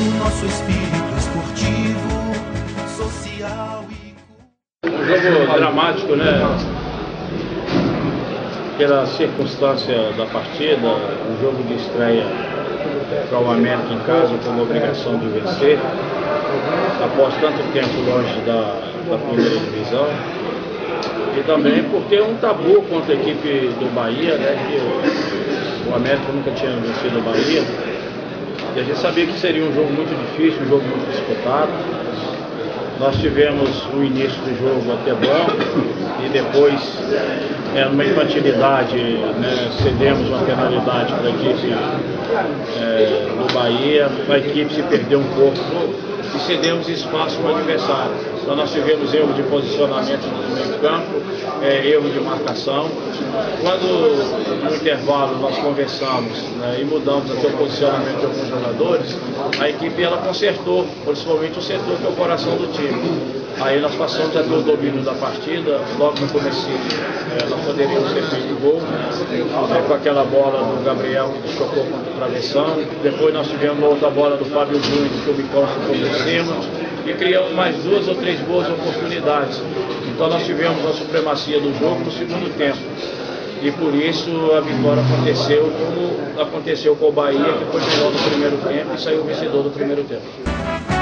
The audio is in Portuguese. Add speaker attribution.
Speaker 1: o nosso espírito esportivo, social e.
Speaker 2: Um jogo dramático, né? Pela circunstância da partida, um jogo de estreia para o América em casa com a obrigação de vencer, após tanto tempo longe da, da primeira divisão. E também por ter um tabu contra a equipe do Bahia, né? Que o América nunca tinha vencido o Bahia. E a gente sabia que seria um jogo muito difícil, um jogo muito disputado. Nós tivemos o início do jogo até bom e depois, é, numa infantilidade, né, cedemos uma penalidade para a equipe é, do Bahia, a equipe se perdeu um pouco e cedemos espaço para o adversário. Então nós tivemos erro de posicionamento no meio campo, é, erro de marcação. Quando no intervalo nós conversamos né, e mudamos até o posicionamento de alguns jogadores, a equipe ela consertou, principalmente o setor que é o coração do time. Aí nós passamos a ter o domínio da partida, logo no começo é, nós poderíamos ter feito gol, né, com aquela bola do Gabriel que chocou contra o travessão. Depois nós tivemos outra bola do Fábio Júnior que o Micão ficou por cima e criamos mais duas ou três boas oportunidades. Então nós tivemos a supremacia do jogo no segundo tempo. E por isso a vitória aconteceu como aconteceu com o Bahia, que foi melhor no primeiro tempo e saiu vencedor do primeiro tempo.